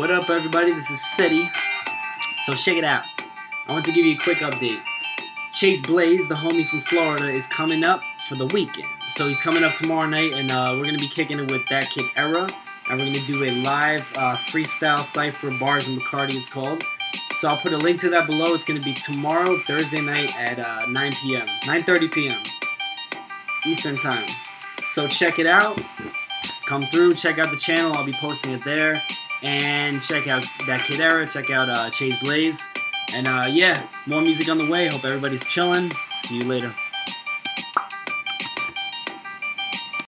What up, everybody? This is City. So check it out. I want to give you a quick update. Chase Blaze, the homie from Florida, is coming up for the weekend. So he's coming up tomorrow night, and uh, we're gonna be kicking it with that kid Era, and we're gonna do a live uh, freestyle cipher bars and Bacardi. It's called. So I'll put a link to that below. It's gonna be tomorrow, Thursday night at uh, 9 p.m., 9:30 p.m. Eastern time. So check it out. Come through, check out the channel. I'll be posting it there. And check out that Kid Era. Check out uh, Chase Blaze. And uh, yeah, more music on the way. Hope everybody's chilling. See you later.